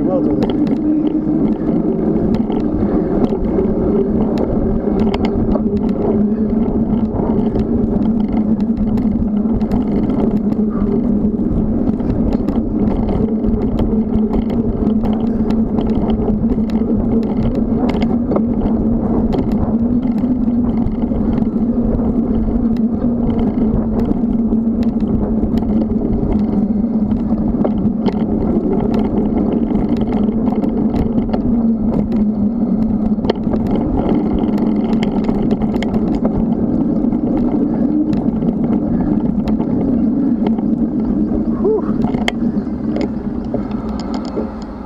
very well do this.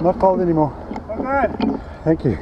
Not cold anymore. Oh, good. Thank you.